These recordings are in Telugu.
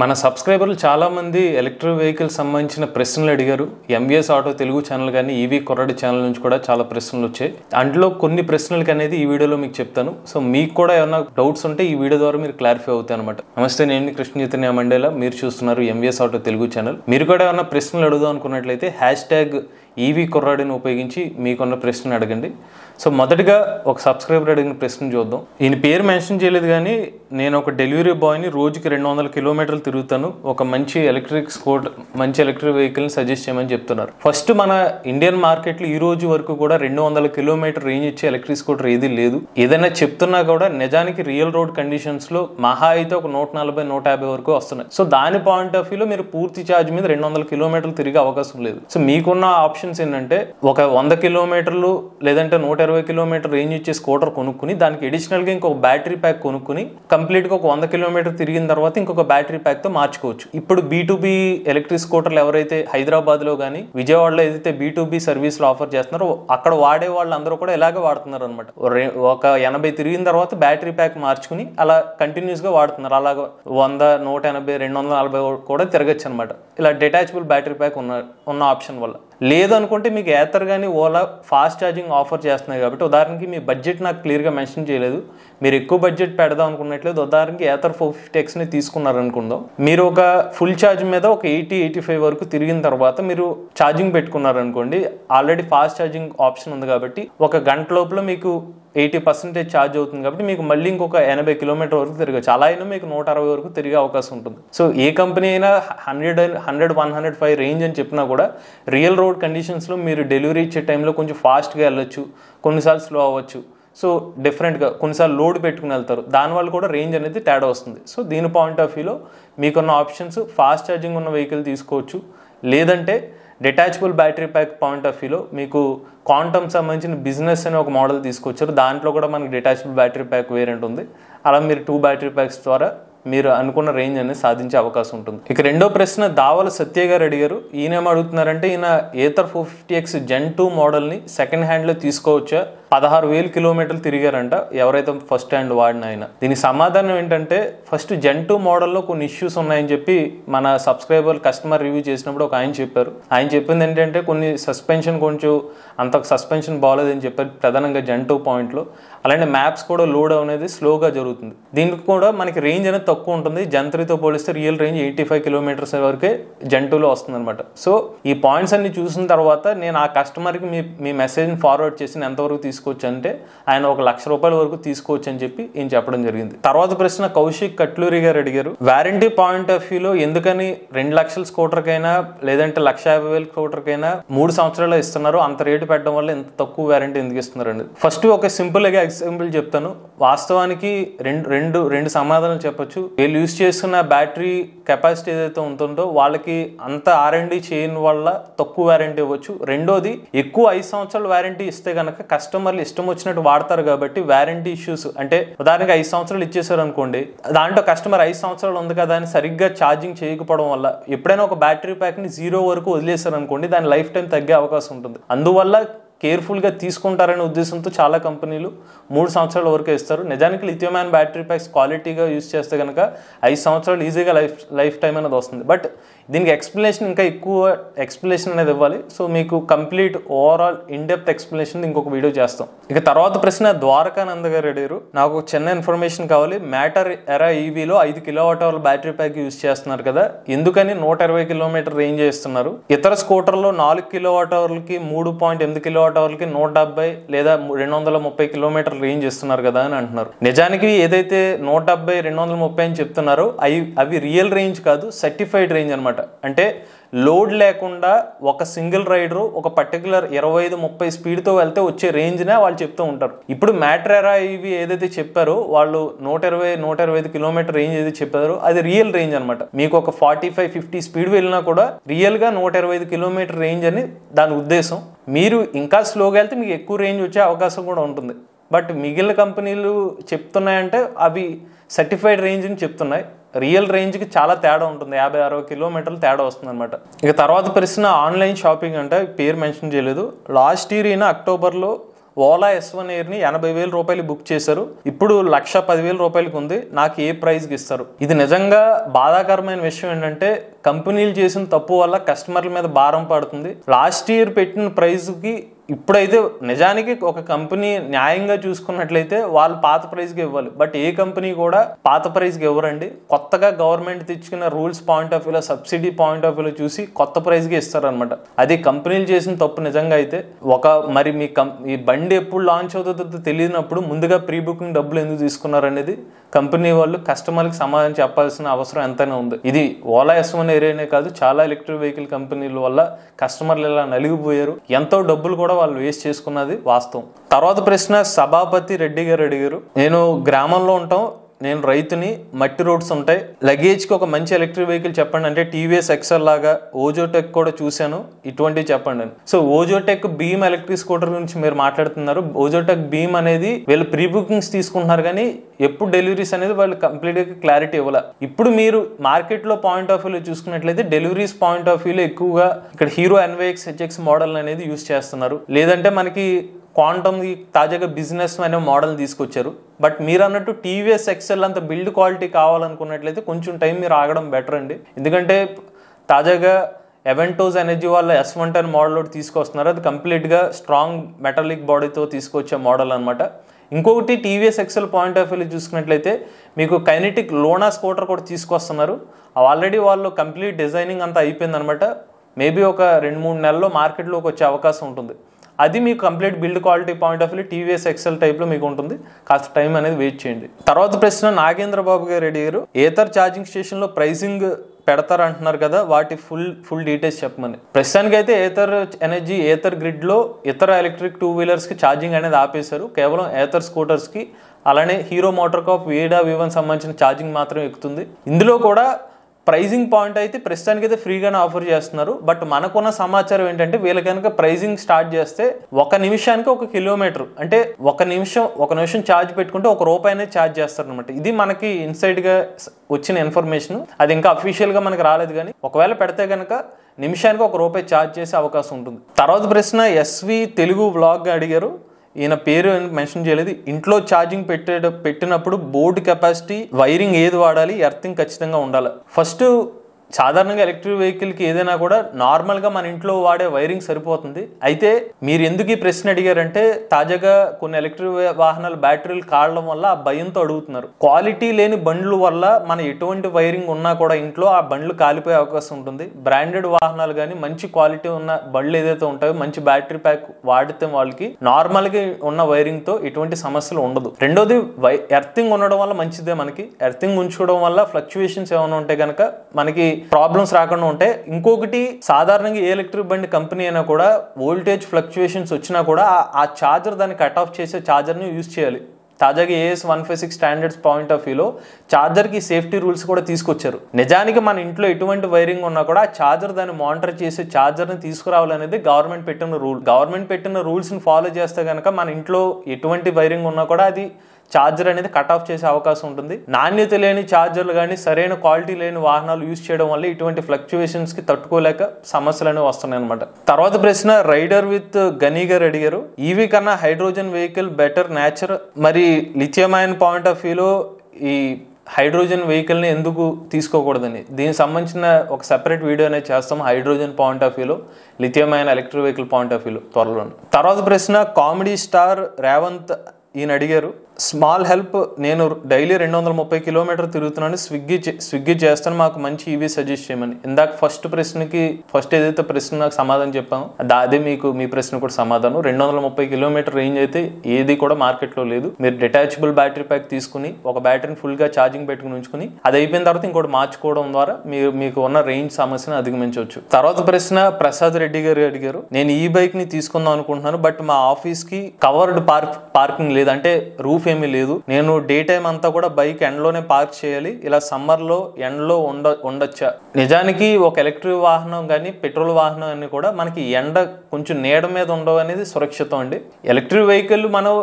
మన సబ్స్క్రైబర్లు చాలా మంది ఎలక్ట్రిక్ వెహికల్ సంబంధించిన ప్రశ్నలు అడిగారు. ఎంవిఎస్ ఆటో తెలుగు ఛానల్ కానీ ఈవీ కొరడి ఛానల్ నుంచి కూడా చాలా ప్రశ్నలు వచ్చాయి. అందులో కొన్ని ప్రశ్నలకి అనేది ఈ వీడియోలో మీకు చెప్తాను. సో మీకు కూడా ఏమైనా డౌట్స్ ఉంటే ఈ వీడియో ద్వారా మీరు క్లారిఫై అవుతాయి అనమాట నమస్తే నేను కృష్ణ చైతన్య మండేలా. మీరు చూస్తున్నారు ఎంవిఎస్ ఆటో తెలుగు ఛానల్. మీరు కూడా ఏమైనా ప్రశ్నలు అడుగుదాం అనుకున్నట్లయితే హ్యాష్ ట్యాగ్ ఈవీ కుర్రాడిని ఉపయోగించి మీకున్న ప్రశ్నను అడగండి. సో మొదటిగా ఒక సబ్స్క్రైబర్ అడిగిన ప్రశ్న చూద్దాం. ఈయన పేరు మెన్షన్ చేయలేదు కానీ నేను ఒక డెలివరీ బాయ్ని రోజుకి రెండు వందల కిలోమీటర్లు తిరుగుతాను. ఒక మంచి ఎలక్ట్రిక్ స్కూట్ మంచి ఎలక్ట్రిక్ వెహికల్ని సజెస్ట్ చేయమని చెప్తున్నారు. ఫస్ట్ మన ఇండియన్ మార్కెట్లో ఈ రోజు వరకు కూడా రెండు వందల కిలోమీటర్ రేంజ్ ఇచ్చే ఎలక్ట్రిక్ స్కూటర్ ఏది లేదు. ఏదైనా చెప్తున్నా కూడా నిజానికి రియల్ రోడ్ కండిషన్స్లో మహా అయితే ఒక నూట నలభై నూట యాభై వరకు వస్తున్నాయి. సో దాని పాయింట్ ఆఫ్ వ్యూలో మీరు పూర్తి ఛార్జ్ మీద రెండు వందల కిలోమీటర్లు తిరిగే అవకాశం లేదు. సో మీకున్న ఆప్షన్ ఆప్షన్స్ ఏంటంటే ఒక వంద కిలోమీటర్లు లేదంటే నూట ఇరవై కిలోమీటర్ రేంజ్ ఇచ్చే స్కూటర్ కొనుక్కుని దానికి అడిషనల్గా ఇంకొక బ్యాటరీ ప్యాక్ కొనుక్కుని కంప్లీట్గా ఒక వంద కిలోమీటర్ తిరిగిన తర్వాత ఇంకొక బ్యాటరీ ప్యాక్తో మార్చుకోవచ్చు. ఇప్పుడు బీటూబీ ఎలక్ట్రిక్ స్కూటర్లు ఎవరైతే హైదరాబాద్లో కానీ విజయవాడలో ఏదైతే బీ టు ఆఫర్ చేస్తున్నారో అక్కడ వాడే వాళ్ళందరూ కూడా ఇలాగే వాడుతున్నారు అనమాట ఒక ఎనభై తిరిగిన తర్వాత బ్యాటరీ ప్యాక్ మార్చుకుని అలా కంటిన్యూస్గా వాడుతున్నారు. అలాగ వంద నూట ఎనభై రెండు వందల నలభై కూడా తిరగచ్చు అనమాట ఇలా డిటాచబుల్ బ్యాటరీ ప్యాక్ ఉన్న ఉన్న ఆప్షన్ వల్ల. లేదు అనుకుంటే మీకు ఏతర్ కానీ ఓలా ఫాస్ట్ ఛార్జింగ్ ఆఫర్ చేస్తున్నాయి కాబట్టి ఉదాహరణకి మీ బడ్జెట్ నాకు క్లియర్గా మెన్షన్ చేయలేదు. మీరు ఎక్కువ బడ్జెట్ పెడదాం అనుకున్నట్లేదు. ఉదాహరణకి ఏతర్ ఫోర్ ఫిఫ్టీ ఎక్స్ని తీసుకున్నారు అనుకుందాం మీరు ఒక ఫుల్ ఛార్జ్ మీద ఒక ఎయిటీ ఎయిటీ ఫైవ్ వరకు తిరిగిన తర్వాత మీరు ఛార్జింగ్ పెట్టుకున్నారనుకోండి ఆల్రెడీ ఫాస్ట్ ఛార్జింగ్ ఆప్షన్ ఉంది కాబట్టి ఒక గంట లోపల మీకు ఎయిటీ పర్సెంటేజ్ ఛార్జ్ అవుతుంది కాబట్టి మీకు మళ్ళీ ఇంకొక ఎనభై కిలోమీటర్ వరకు తిరగచ్చు. అలా అయినా మీకు నూట అరవై వరకు తిరిగే అవకాశం ఉంటుంది. సో ఏ కంపెనీ అయినా hundred hundred one hundred five range అని చెప్పినా కూడా రియల్ రోడ్ కండిషన్స్లో మీరు డెలివరీ ఇచ్చే టైంలో కొంచెం ఫాస్ట్గా వెళ్ళొచ్చు. కొన్నిసార్లు స్లో అవ్వచ్చు. సో డిఫరెంట్గా కొన్నిసార్లు లోడ్ పెట్టుకుని వెళ్తారు. దానివల్ల కూడా రేంజ్ అనేది తేడా వస్తుంది. సో దీని పాయింట్ ఆఫ్ వ్యూలో మీకున్న ఆప్షన్స్ ఫాస్ట్ ఛార్జింగ్ ఉన్న వెహికల్ తీసుకోవచ్చు. లేదంటే detachable battery pack point of వ్యూలో మీకు క్వాంటమ్ సంబంధించిన బిజినెస్ అనే ఒక మోడల్ తీసుకొచ్చారు. దాంట్లో కూడా మనకి డిటాచబుల్ బ్యాటరీ ప్యాక్ వేరియంట్ ఉంది. అలా మీరు టూ బ్యాటరీ ప్యాక్స్ ద్వారా మీరు అనుకున్న రేంజ్ అనేది సాధించే అవకాశం ఉంటుంది. ఇక రెండో ప్రశ్న దావల సత్య గారు అడిగారు. ఈయన అడుగుతున్నారంటే ఈయన Ather four fifty X gen two మోడల్ని సెకండ్ హ్యాండ్లో తీసుకోవచ్చా? పదహారు వేలు కిలోమీటర్లు తిరిగారంట. ఎవరైతే ఫస్ట్ హ్యాండ్ వాడిన ఆయన. దీని సమాధానం ఏంటంటే ఫస్ట్ జెన్ టూ మోడల్లో కొన్ని ఇష్యూస్ ఉన్నాయని చెప్పి మన సబ్స్క్రైబర్ కస్టమర్ రివ్యూ చేసినప్పుడు ఒక ఆయన చెప్పారు. ఆయన చెప్పింది ఏంటంటే కొన్ని సస్పెన్షన్ కొంచెం అంత సస్పెన్షన్ బాగాలేదని చెప్పారు ప్రధానంగా జెన్ టూ పాయింట్లో అలానే మ్యాప్స్ కూడా లోడ్ అనేది స్లోగా జరుగుతుంది. దీనికి కూడా మనకి రేంజ్ అనేది తక్కువ ఉంటుంది. జన్ పోలిస్తే real range eighty five kilometres వరకే జంటులో వస్తుందన్నమాట. వస్తుంది అనమాట సో ఈ పాయింట్స్ అన్ని చూసిన తర్వాత నేను ఆ కస్టమర్కి మీ మీ మెసేజ్ని ఫార్వర్డ్ చేసి ఎంతవరకు తీసుకోవచ్చు అంటే ఆయన ఒక లక్ష రూపాయల వరకు తీసుకోవచ్చు అని చెప్పి ఈయన చెప్పడం జరిగింది. తర్వాత ప్రశ్న కౌశిక్ కట్లూరి గారు అడిగారు వారంటీ పాయింట్ ఆఫ్ వ్యూలో ఎందుకని రెండు లక్షల స్కూటర్కైనా లేదంటే లక్ష యాభై వేల స్కూటర్కైనా మూడు సంవత్సరాలు ఇస్తున్నారు? అంత రేటు పెట్టడం వల్ల ఇంత తక్కువ వారంటీ ఎందుకు ఇస్తున్నారండి? ఫస్ట్ ఒక సింపుల్గా ఎగ్జాంపుల్ చెప్తాను. వాస్తవానికి రెండు రెండు రెండు సమాధానాలు చెప్పొచ్చు. వీళ్ళు యూజ్ చేస్తున్న బ్యాటరీ కెపాసిటీ ఏదైతే ఉంటుందో వాళ్ళకి అంత ఆర్ఎండి చేయని వల్ల తక్కువ వారంటీ ఇవ్వచ్చు. రెండోది ఎక్కువ ఐదు సంవత్సరాలు వారంటీ ఇస్తే కనుక కస్టమర్లు ఇష్టం వచ్చినట్టు వాడతారు కాబట్టి వారంటీ ఇష్యూస్ అంటే ఉదాహరణకి ఐదు సంవత్సరాలు ఇచ్చేసారు అనుకోండి దాంట్లో కస్టమర్ ఐదు సంవత్సరాలు ఉంది కదా అని సరిగ్గా ఛార్జింగ్ చేయకపోవడం వల్ల ఎప్పుడైనా ఒక బ్యాటరీ ప్యాక్ని జీరో వరకు వదిలేశారు అనుకోండి దాని లైఫ్ టైం తగ్గే అవకాశం ఉంటుంది. అందువల్ల కేర్ఫుల్గా తీసుకుంటారనే ఉద్దేశంతో చాలా కంపెనీలు మూడు సంవత్సరాల వరకు ఇస్తారు. నిజానికి లిథియోమ్యాన్ బ్యాటరీ ప్యాక్స్ క్వాలిటీగా యూజ్ చేస్తే కనుక ఐదు సంవత్సరాలు ఈజీగా లైఫ్ లైఫ్ టైం అనేది వస్తుంది. బట్ దీనికి ఎక్స్ప్లెనేషన్ ఇంకా ఎక్కువ ఎక్స్ప్లెనేషన్ అనేది ఇవ్వాలి. సో మీకు complete overall in depth explanation ఇంకొక వీడియో చేస్తాం. ఇక తర్వాత ప్రశ్న ద్వారకానంద గారు అడిగారు. నాకు చిన్న ఇన్ఫర్మేషన్ కావాలి. మ్యాటర్ ఎరా ఈవీలో ఐదు కిలోవాట్ అవర్ల బ్యాటరీ ప్యాక్ యూజ్ చేస్తున్నారు కదా. ఎందుకని నూట ఇరవై కిలోమీటర్ రేంజ్ చేస్తున్నారు ఇతర స్కూటర్లో నాలుగు కిలోవాట్ అవర్లకి మూడు పాయింట్ ఎనిమిది కిలోవాట్ అవర్లకి నూట డెబ్బై లేదా రెండు వందల ముప్పై కిలోమీటర్ రేంజ్ ఇస్తున్నారు కదా అని అంటున్నారు. నిజానికి ఏదైతే నూట డెబ్బై రెండు వందల ముప్పై అని చెప్తున్నారో అవి అవి రియల్ రేంజ్ కాదు సర్టిఫైడ్ రేంజ్ అనమాట అంటే లోడ్ లేకుండా ఒక సింగిల్ రైడరు ఒక పర్టికులర్ ఇరవై ఐదు ముప్పై స్పీడ్తో వెళ్తే వచ్చే రేంజ్నే వాళ్ళు చెప్తూ ఉంటారు. ఇప్పుడు మ్యాట్రెరా ఇవి ఏదైతే చెప్పారో వాళ్ళు నూట ఇరవై నూట ఇరవై ఐదు కిలోమీటర్ రేంజ్ ఏదైతే చెప్పారో అది రియల్ రేంజ్ అనమాట. మీకు ఒక ఫార్టీ ఫైవ్ ఫిఫ్టీ స్పీడ్ వెళ్ళినా కూడా రియల్గా నూట ఇరవై ఐదు కిలోమీటర్ రేంజ్ అని దాని ఉద్దేశం. మీరు ఇంకా స్లోగా వెళ్తే మీకు ఎక్కువ రేంజ్ వచ్చే అవకాశం కూడా ఉంటుంది. బట్ మిగిలిన కంపెనీలు చెప్తున్నాయంటే అవి సర్టిఫైడ్ రేంజ్ అని చెప్తున్నాయి. రియల్ రేంజ్కి చాలా తేడా ఉంటుంది. యాభై అరవై కిలోమీటర్లు తేడా వస్తుంది అనమాట ఇక తర్వాత ప్రశ్న ఆన్లైన్ షాపింగ్ అంటే పేరు మెన్షన్ చేయలేదు. లాస్ట్ ఇయర్ అయినా అక్టోబర్లో ఓలా ఎస్ వన్ ఎయిర్ని ఎనభై వేల రూపాయలు బుక్ చేశారు. ఇప్పుడు లక్ష పదివేల రూపాయలకి ఉంది. నాకు ఏ ప్రైస్కి ఇస్తారు? ఇది నిజంగా బాధాకరమైన విషయం ఏంటంటే కంపెనీలు చేసిన తప్పు వల్ల కస్టమర్ల మీద భారం పడుతుంది. లాస్ట్ ఇయర్ పెట్టిన ప్రైస్కి ఇప్పుడైతే నిజానికి ఒక కంపెనీ న్యాయంగా చూసుకున్నట్లయితే వాళ్ళు పాత ప్రైస్కి ఇవ్వాలి. బట్ ఏ కంపెనీ కూడా పాత ప్రైస్కి ఇవ్వరండి. కొత్తగా గవర్నమెంట్ తెచ్చుకున్న రూల్స్ పాయింట్ ఆఫ్ వ్యూలో సబ్సిడీ పాయింట్ ఆఫ్ వ్యూలో చూసి కొత్త ప్రైస్కి ఇస్తారనమాట అది కంపెనీలు చేసిన తప్పు నిజంగా అయితే ఒక మరి మీ కం ఈ బండి ఎప్పుడు లాంచ్ అవుతుందో తెలియనప్పుడు ముందుగా ప్రీ బుకింగ్ డబ్బులు ఎందుకు తీసుకున్నారనేది కంపెనీ వాళ్ళు కస్టమర్కి సమాధానం చెప్పాల్సిన అవసరం ఎంతైనా ఉంది. ఇది ఓలా ఎస్ వన్ ఏరియానే కాదు చాలా ఎలక్ట్రిక్ వెహికల్ కంపెనీల వల్ల కస్టమర్లు ఇలా నలిగిపోయారు. ఎంతో డబ్బులు కూడా వాళ్ళు వేస్ట్ చేసుకున్నది వాస్తవం. తర్వాత ప్రశ్న సభాపతి రెడ్డి గారు అడిగారు. నేను గ్రామంలో ఉంటాం నేను రైతుని మట్టి రోడ్స్ ఉంటాయి. లగేజ్కి ఒక మంచి ఎలక్ట్రిక్ వెహికల్ చెప్పండి. అంటే టీవీఎస్ ఎక్సెల్ లాగా ఓజోటెక్ కూడా చూశాను. ఇటువంటివి చెప్పండి. So Ozotec Bheem electric scooter గురించి మీరు మాట్లాడుతున్నారు. ఓజోటెక్ బీమ్ అనేది వీళ్ళు ప్రీ బుకింగ్స్ తీసుకుంటున్నారు కానీ ఎప్పుడు డెలివరీస్ అనేది వాళ్ళు కంప్లీట్గా క్లారిటీ ఇవ్వాలి. ఇప్పుడు మీరు మార్కెట్లో పాయింట్ ఆఫ్ వ్యూలో చూసుకున్నట్లయితే డెలివరీస్ పాయింట్ ఆఫ్ వ్యూలో ఎక్కువగా ఇక్కడ హీరో ఎన్వైఎక్స్ హెచ్ఎక్స్ మోడల్ అనేది యూస్ చేస్తున్నారు. లేదంటే మనకి క్వాంటమ్కి తాజాగా బిజినెస్ అనే మోడల్ తీసుకొచ్చారు. బట్ మీరు అన్నట్టు టీవీఎస్ ఎక్సెల్ అంత బిల్డ్ క్వాలిటీ కావాలనుకున్నట్లయితే కొంచెం టైం మీరు ఆగడం బెటర్ అండి. ఎందుకంటే తాజాగా ఎవెంటోస్ ఎనర్జీ వాళ్ళ ఎస్ వన్ టెన్ మోడల్ ఒకటి తీసుకొస్తున్నారు. అది కంప్లీట్గా స్ట్రాంగ్ మెటాలిక్ బాడీతో తీసుకొచ్చే మోడల్ అనమాట ఇంకొకటి TVS excel point of view చూసుకున్నట్లయితే మీకు కైనెటిక్ లోనా స్కూటర్ కూడా తీసుకొస్తున్నారు. ఆల్రెడీ వాళ్ళు కంప్లీట్ డిజైనింగ్ అంతా అయిపోయిందనమాట మేబీ ఒక రెండు మూడు నెలల్లో మార్కెట్లోకి వచ్చే అవకాశం ఉంటుంది. అది మీకు complete build quality point of view TVS excel టైప్లో మీకు ఉంటుంది. కాస్త టైం అనేది వెయిట్ చేయండి. తర్వాత ప్రశ్న నాగేంద్ర బాబు గారు అడిగారు ఏతర్ ఛార్జింగ్ స్టేషన్లో ప్రైసింగ్ పెడతారు అంటున్నారు కదా వాటి ఫుల్ ఫుల్ డీటెయిల్స్ చెప్పమని. ప్రస్తుతానికి అయితే ఏతర్ ఎనర్జీ ఏతర్ గ్రిడ్లో ఇతర ఎలక్ట్రిక్ టూ వీలర్స్కి ఛార్జింగ్ అనేది ఆపేశారు. కేవలం ఏతర్ స్కూటర్స్కి అలానే హీరో మోటార్ కాప్ వీడా వివన్ సంబంధించిన ఛార్జింగ్ మాత్రం ఎక్కుతుంది. ఇందులో కూడా ప్రైజింగ్ పాయింట్ అయితే ప్రస్తుతానికి అయితే ఫ్రీగానే ఆఫర్ చేస్తున్నారు. బట్ మనకున్న సమాచారం ఏంటంటే వీళ్ళ కనుక ప్రైజింగ్ స్టార్ట్ చేస్తే ఒక నిమిషానికి ఒక కిలోమీటర్ అంటే ఒక నిమిషం ఒక నిమిషం ఛార్జ్ పెట్టుకుంటే ఒక రూపాయి అనేది ఛార్జ్ చేస్తారు అనమాట ఇది మనకి ఇన్సైడ్గా వచ్చిన ఇన్ఫర్మేషన్ అది ఇంకా అఫీషియల్గా మనకి రాలేదు కానీ ఒకవేళ పెడితే కనుక నిమిషానికి ఒక రూపాయి ఛార్జ్ చేసే అవకాశం ఉంటుంది. తర్వాత ప్రశ్న ఎస్వి తెలుగు వ్లాగ్ అడిగారు. ఈయన పేరు మెన్షన్ చేయలేదు. ఇంట్లో ఛార్జింగ్ పెట్టే పెట్టినప్పుడు బోర్డు కెపాసిటీ వైరింగ్ ఏది వాడాలి ఎర్తింగ్ ఖచ్చితంగా ఉండాలి. ఫస్ట్ సాధారణంగా ఎలక్ట్రిక్ వెహికల్కి ఏదైనా కూడా నార్మల్గా మన ఇంట్లో వాడే వైరింగ్ సరిపోతుంది. అయితే మీరు ఎందుకు ఈ ప్రశ్న అడిగారంటే తాజాగా కొన్ని ఎలక్ట్రిక్ వాహనాల బ్యాటరీలు కాడడం వల్ల ఆ భయంతో అడుగుతున్నారు. క్వాలిటీ లేని బండ్ల వల్ల మన ఎటువంటి వైరింగ్ ఉన్నా కూడా ఇంట్లో ఆ బండ్లు కాలిపోయే అవకాశం ఉంటుంది. బ్రాండెడ్ వాహనాలు కానీ మంచి క్వాలిటీ ఉన్న బండ్లు ఏదైతే ఉంటాయో మంచి బ్యాటరీ ప్యాక్ వాడితే వాళ్ళకి నార్మల్గా ఉన్న వైరింగ్తో ఎటువంటి సమస్యలు ఉండదు. రెండోది వై ఎర్తింగ్ ఉండడం వల్ల మంచిదే మనకి. ఎర్తింగ్ ఉంచుకోవడం వల్ల ఫ్లక్చువేషన్స్ ఏమైనా ఉంటే కనుక మనకి ప్రాబ్లమ్స్ రాకుండా ఉంటాయి ఇంకొకటి సాధారణంగా ఏ ఎలక్ట్రిక్ బండి కంపెనీ అయినా కూడా వోల్టేజ్ ఫ్లక్చుయేషన్స్ వచ్చినా కూడా ఆ- ఛార్జర్ దాన్ని కట్ ఆఫ్ చేసే ఛార్జర్ని యూజ్ చేయాలి. తాజాగా AS one five six standards point of వ్యూలో ఛార్జర్కి సేఫ్టీ రూల్స్ కూడా తీసుకొచ్చారు. నిజానికి మన ఇంట్లో ఎటువంటి వైరింగ్ ఉన్నా కూడా ఆ ఛార్జర్ దాన్ని మానిటర్ చేసే ఛార్జర్ని తీసుకురావాలనేది గవర్నమెంట్ పెట్టిన రూల్ గవర్నమెంట్ పెట్టిన రూల్స్ని ఫాలో చేస్తే కనుక మన ఇంట్లో ఎటువంటి వైరింగ్ ఉన్నా కూడా అది ఛార్జర్ అనేది కట్ ఆఫ్ చేసే అవకాశం ఉంటుంది. నాణ్యత లేని ఛార్జర్లు కానీ సరైన క్వాలిటీ లేని వాహనాలు యూజ్ చేయడం వల్ల ఇటువంటి ఫ్లక్చువేషన్స్కి తట్టుకోలేక సమస్యలు అనేవి వస్తున్నాయి అనమాట తర్వాత ప్రశ్న రైడర్ విత్ గనీ గారు అడిగారు ఈవీ కన్నా హైడ్రోజన్ వెహికల్ బెటర్ నేచర్ మరి లిథియం అయన్ పాయింట్ ఆఫ్ వ్యూలో ఈ హైడ్రోజన్ వెహికల్ని ఎందుకు తీసుకోకూడదని? దీనికి సంబంధించిన ఒక సెపరేట్ వీడియో అనేది చేస్తాం హైడ్రోజన్ పాయింట్ ఆఫ్ వ్యూలో lithium ion electric vehicle point of వ్యూలో త్వరలో తర్వాత ప్రశ్న కామెడీ స్టార్ రేవంత్ ఈయన అడిగారు స్మాల్ హెల్ప్ నేను డైలీ రెండు వందల ముప్పై కిలోమీటర్ తిరుగుతున్నాను. స్విగ్గీ చే- స్విగ్గీ చేస్తాను. మాకు మంచి ఈవీ సజెస్ట్ చేయమని. ఇందాక ఫస్ట్ ప్రశ్నకి ఫస్ట్ ఏదైతే ప్రశ్న నాకు సమాధానం చెప్పామో అదే మీకు మీ ప్రశ్న కూడా సమాధానం. రెండు వందల ముప్పై కిలోమీటర్ రేంజ్ అయితే ఏది కూడా మార్కెట్లో లేదు. మీరు డిటాచబుల్ బ్యాటరీ ప్యాక్ తీసుకుని ఒక బ్యాటరీని ఫుల్గా ఛార్జింగ్ పెట్టుకుని ఉంచుకుని అది అయిపోయిన తర్వాత ఇంకోటి మార్చుకోవడం ద్వారా మీరు మీకు ఉన్న రేంజ్ సమస్యను అధిగమించవచ్చు. తర్వాత ప్రశ్న ప్రసాద్ రెడ్డి గారు అడిగారు. నేను ఈ బైక్ని తీసుకుందాం అనుకుంటున్నాను బట్ మా ఆఫీస్కి కవర్డ్ పార్క్ పార్కింగ్ లేదు. అంటే రూఫ్ ఏమీ లేదు. నేను డే టైం అంతా కూడా బైక్ ఎండ్లోనే పార్క్ చేయాలి. ఇలా సమ్మర్లో ఎండ్లో ఎండలో ఉండ ఉండొచ్చా? నిజానికి ఒక ఎలక్ట్రిక్ వాహనం కానీ పెట్రోల్ వాహనం అని కూడా మనకి ఎండ కొంచెం నీడ మీద ఉండవు అనేది సురక్షితం అండి. ఎలక్ట్రిక్ వెహికల్ మనం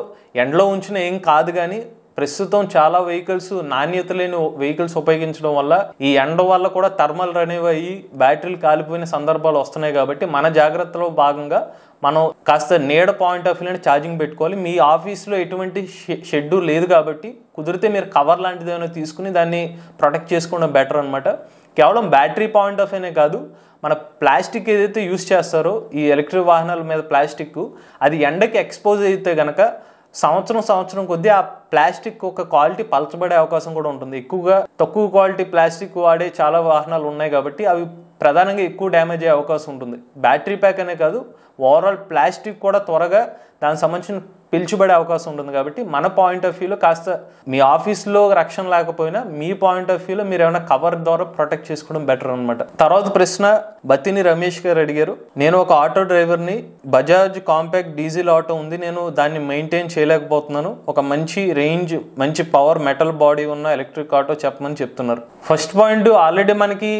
ఎండలో ఉంచిన ఏం కాదు కానీ ప్రస్తుతం చాలా వెహికల్స్ నాణ్యత లేని వెహికల్స్ ఉపయోగించడం వల్ల ఈ ఎండ వల్ల కూడా థర్మల్ రన్ అయ్యి బ్యాటరీలు కాలిపోయిన సందర్భాలు వస్తున్నాయి కాబట్టి మన జాగ్రత్తలో భాగంగా మనం కాస్త నీడ పాయింట్ ఆఫ్ వ్యూలో ఛార్జింగ్ పెట్టుకోవాలి. మీ ఆఫీస్లో ఎటువంటి షెడ్యూల్ లేదు కాబట్టి కుదిరితే మీరు కవర్ లాంటిది ఏమైనా తీసుకుని దాన్ని ప్రొటెక్ట్ చేసుకోవడం బెటర్ అనమాట కేవలం బ్యాటరీ పాయింట్ ఆఫ్ అనే కాదు మన ప్లాస్టిక్ ఏదైతే యూస్ చేస్తారో ఈ ఎలక్ట్రిక్ వాహనాల మీద ప్లాస్టిక్ అది ఎండకి ఎక్స్పోజ్ అయితే కనుక సంవత్సరం సంవత్సరం కొద్దీ ఆ ప్లాస్టిక్ ఒక క్వాలిటీ పలచబడే అవకాశం కూడా ఉంటుంది. ఎక్కువగా తక్కువ క్వాలిటీ ప్లాస్టిక్ వాడే చాలా వాహనాలు ఉన్నాయి కాబట్టి అవి ప్రధానంగా ఎక్కువ డ్యామేజ్ అయ్యే అవకాశం ఉంటుంది. బ్యాటరీ ప్యాక్ అనే కాదు ఓవరాల్ ప్లాస్టిక్ కూడా త్వరగా దానికి సంబంధించిన పిలుచుబడే అవకాశం ఉంటుంది కాబట్టి మన పాయింట్ ఆఫ్ వ్యూలో కాస్త మీ ఆఫీస్లో రక్షణ లేకపోయినా మీ పాయింట్ ఆఫ్ వ్యూలో మీరు ఏమైనా కవర్ ద్వారా ప్రొటెక్ట్ చేసుకోవడం బెటర్ అనమాట తర్వాత ప్రశ్న బతిని రమేష్ గారు అడిగారు. నేను ఒక ఆటో డ్రైవర్ని బజాజ్ కాంపాక్ట్ డీజిల్ ఆటో ఉంది నేను దాన్ని మెయింటైన్ చేయలేకపోతున్నాను. ఒక మంచి రేంజ్ మంచి పవర్ మెటల్ బాడీ ఉన్న ఎలక్ట్రిక్ ఆటో చెప్పమని చెప్తున్నారు. ఫస్ట్ పాయింట్ ఆల్రెడీ మనకి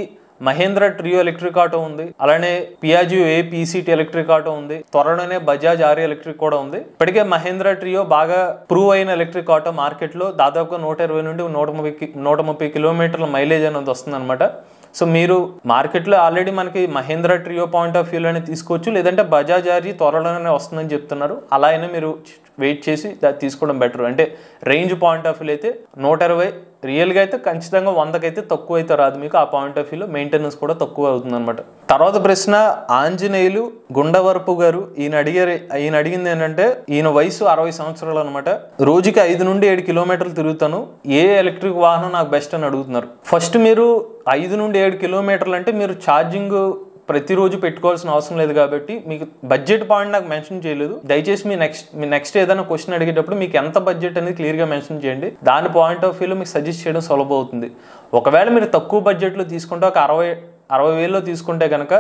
మహేంద్ర ట్రియో ఎలక్ట్రిక్ ఆటో ఉంది. అలానే పియాజియో ఏ పీసీటీ ఎలక్ట్రిక్ ఆటో ఉంది. త్వరలోనే బజాజ్ ఆర్ ఎలక్ట్రిక్ కూడా ఉంది. ఇప్పటికే మహేంద్ర ట్రియో బాగా ప్రూవ్ అయిన ఎలక్ట్రిక్ ఆటో మార్కెట్లో దాదాపుగా నూట ఇరవై నుండి నూట ముప్పై నూట ముప్పై కిలోమీటర్ల మైలేజ్ అనేది వస్తుంది అనమాట సో మీరు మార్కెట్లో ఆల్రెడీ మనకి మహేంద్ర ట్రియో పాయింట్ ఆఫ్ వ్యూలోనే తీసుకోవచ్చు. లేదంటే బజాజ్ ఆర్జీ త్వరలోనే వస్తుందని చెప్తున్నారు. అలా అయినా మీరు వెయిట్ చేసి తీసుకోవడం బెటర్ అంటే రేంజ్ పాయింట్ ఆఫ్ వ్యూ అయితే నూట ఇరవై రియల్గా అయితే ఖచ్చితంగా వందకైతే తక్కువ అయితే రాదు మీకు ఆ పాయింట్ ఆఫ్ వ్యూలో మెయింటెనెన్స్ కూడా తక్కువ అవుతుంది అనమాట తర్వాత ప్రశ్న ఆంజనేయులు గుండవరపు గారు ఈయన అడిగారు ఈయన అడిగింది ఏంటంటే ఈయన వయసు అరవై సంవత్సరాలు అనమాట రోజుకి ఐదు నుండి ఏడు కిలోమీటర్లు తిరుగుతాను. ఏ ఎలక్ట్రిక్ వాహనం నాకు బెస్ట్ అని అడుగుతున్నారు. ఫస్ట్ మీరు ఐదు నుండి ఏడు కిలోమీటర్లు అంటే మీరు ఛార్జింగ్ ప్రతిరోజు పెట్టుకోవాల్సిన అవసరం లేదు కాబట్టి మీకు బడ్జెట్ పాయింట్ నాకు మెన్షన్ చేయలేదు. దయచేసి మీ నెక్స్ట్ మీ నెక్స్ట్ ఏదైనా క్వశ్చన్ అడిగేటప్పుడు మీకు ఎంత బడ్జెట్ అనేది క్లియర్గా మెన్షన్ చేయండి. దాని పాయింట్ ఆఫ్ వ్యూలో మీకు సజెస్ట్ చేయడం సులభం అవుతుంది ఒకవేళ మీరు తక్కువ బడ్జెట్లో తీసుకుంటే ఒక అరవై అరవై వేల్లో తీసుకుంటే కనుక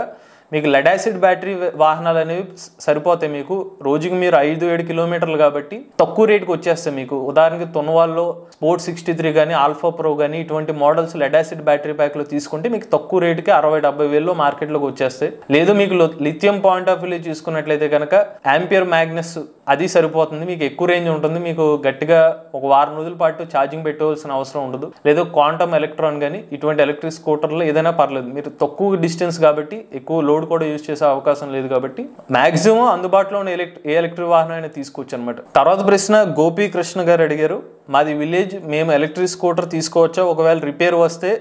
మీకు లెడ్ యాసిడ్ బ్యాటరీ వాహనాలు అనేవి సరిపోతాయి మీకు. రోజుకి మీరు ఐదు ఏడు కిలోమీటర్లు కాబట్టి తక్కువ రేటుకి వచ్చేస్తాయి మీకు. ఉదాహరణకి తొనవాల్లో స్పోర్ట్ సిక్స్టీ త్రీ కానీ ఆల్ఫా ప్రో కానీ ఇటువంటి మోడల్స్ లెడ్ యాసిడ్ బ్యాటరీ ప్యాక్లో తీసుకుంటే మీకు తక్కువ రేటుకి అరవై డెబ్బై వేలలో మార్కెట్లోకి వచ్చేస్తాయి. లేదు మీకు లిథియం పాయింట్ ఆఫ్ వ్యూ చూసుకున్నట్లయితే కనుక యాంపియర్ మ్యాగ్నస్ అది సరిపోతుంది. మీకు ఎక్కువ రేంజ్ ఉంటుంది. మీకు గట్టిగా ఒక వారం రోజుల పాటు ఛార్జింగ్ పెట్టవలసిన అవసరం ఉండదు. లేదా క్వాంటమ్ ఎలక్ట్రాన్ కానీ ఇటువంటి ఎలక్ట్రిక్ స్కూటర్లో ఏదైనా పర్లేదు. మీరు తక్కువ డిస్టెన్స్ కాబట్టి ఎక్కువ లోడ్ కూడా యూజ్ చేసే అవకాశం లేదు కాబట్టి మాక్సిమం అందుబాటులో ఉన్న ఎలక్ట్ ఏ ఎలక్ట్రిక్ వాహనం అయినా తీసుకోవచ్చు అనమాట తర్వాత ప్రశ్న గోపీకృష్ణ గారు అడిగారు మాది విలేజ్ మేము ఎలక్ట్రిక్ స్కూటర్ తీసుకోవచ్చా? ఒకవేళ రిపేర్ వస్తే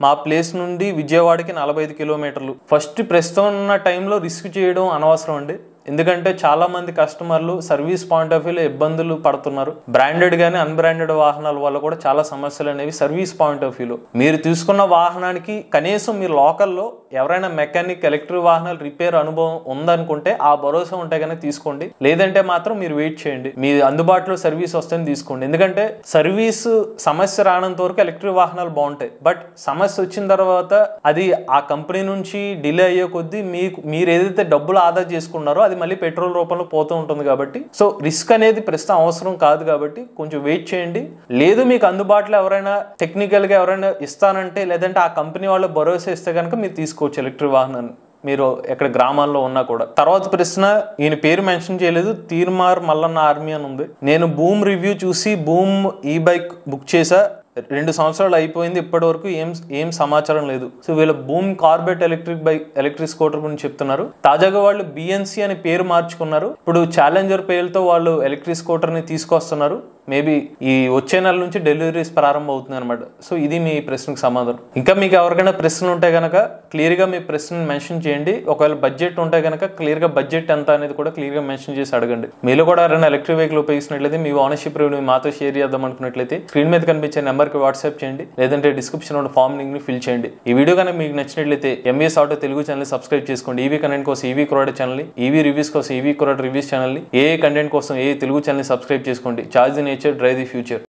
మా ప్లేస్ నుండి విజయవాడకి నలభై ఐదు కిలోమీటర్లు. ఫస్ట్ ప్రస్తుతం ఉన్న టైంలో రిస్క్ చేయడం అనవసరం అండి. ఎందుకంటే చాలామంది కస్టమర్లు సర్వీస్ పాయింట్ ఆఫ్ వ్యూలో ఇబ్బందులు పడుతున్నారు. బ్రాండెడ్ కానీ అన్బ్రాండెడ్ వాహనాల వల్ల కూడా చాలా సమస్యలు అనేవి సర్వీస్ పాయింట్ ఆఫ్ వ్యూలో. మీరు తీసుకున్న వాహనానికి కనీసం మీ లోకల్లో ఎవరైనా మెకానిక్ ఎలక్ట్రిక్ వాహనాలు రిపేర్ అనుభవం ఉందనుకుంటే ఆ భరోసా ఉంటే కనుక తీసుకోండి. లేదంటే మాత్రం మీరు వెయిట్ చేయండి. మీ అందుబాటులో సర్వీస్ వస్తుంది తీసుకోండి. ఎందుకంటే సర్వీస్ సమస్య రానంత వరకు ఎలక్ట్రిక్ వాహనాలు బాగుంటాయి. బట్ సమస్య వచ్చిన తర్వాత అది ఆ కంపెనీ నుంచి డిలే అయ్యే కొద్దీ మీకు మీరు ఏదైతే డబ్బులు ఆదా చేసుకున్నారో అది మళ్ళీ పెట్రోల్ రూపంలో పోతూ ఉంటుంది కాబట్టి. సో రిస్క్ అనేది ప్రస్తుతం అవసరం కాదు కాబట్టి కొంచెం వెయిట్ చేయండి. లేదు మీకు అందుబాటులో ఎవరైనా టెక్నికల్గా ఎవరైనా ఇస్తానంటే లేదంటే ఆ కంపెనీ వాళ్ళు భరోసా ఇస్తే కనుక మీరు తీసుకోవచ్చు ఎలక్ట్రిక్ వాహనాన్ని మీరు ఎక్కడ గ్రామాల్లో ఉన్నా కూడా. తర్వాత ప్రశ్న ఈయన పేరు మెన్షన్ చేయలేదు. తీర్మార్ మల్లన్న ఆర్మీ అని ఉంది. నేను బూమ్ రివ్యూ చూసి బూమ్ ఈ బైక్ బుక్ చేసా. రెండు సంవత్సరాలు అయిపోయింది ఇప్పటి వరకు ఏం ఏం సమాచారం లేదు. సో వీళ్ళ Boom Corbett electric bike electric scooter గురించి చెప్తున్నారు. తాజాగా వాళ్ళు బిఎన్సి అని పేరు మార్చుకున్నారు. ఇప్పుడు ఛాలెంజర్ పేరుతో వాళ్ళు ఎలక్ట్రిక్ స్కూటర్ని తీసుకొస్తున్నారు. మేబీ ఈ వచ్చే నెల నుంచి డెలివరీస్ ప్రారంభం అవుతుంది అనమాట సో ఇది మీ ప్రశ్నకు సమాధానం. ఇంకా మీకు ఎవరికైనా ప్రశ్నలు ఉంటే కనుక క్లియర్గా మీ ప్రశ్నను మెన్షన్ చేయండి. ఒకవేళ బడ్జెట్ ఉంటే కనుక క్లియర్గా బడ్జెట్ ఎంత అనేది కూడా క్లియర్గా మెన్షన్ చేసి అడగండి. మీలో కూడా ఎవరైనా ఎలక్ట్రిక్ వెహికల్ ఉపయోగిస్తున్నట్లయితే మీ ఓనర్షిప్ రివ్యూ మాతో షేర్ చేద్దాం అనుకున్నట్లయితే స్క్రీన్ మీద కనిపించే నెంబర్కి వాట్సాప్ చేయండి. లేదంటే డిస్క్రిప్షన్ ఉన్న ఫామ్ లింక్ని ఫిల్ చేయండి. ఈ వీడియో కనుక మీకు నచ్చినట్లయితే MS auto Telugu channel subscribe చేసుకోండి. ఈవీ కంటెంట్ కోసం ఈవీ కురాడ్ ఛానల్ ఈవీ రివ్యూస్ కోసం ఈవీ కురాడ్ రివ్యూస్ ఛానల్ ఏ కంటెంట్ కోసం ఏ తెలుగు ఛానల్ సబ్స్క్రైబ్ చేసుకోండి. Charge Dry drive the future.